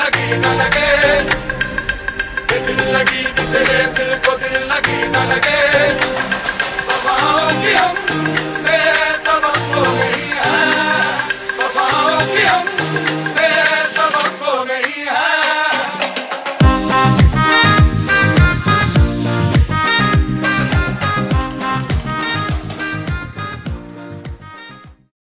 लगी न लगे। दिल लगी तेरे दिल को दिल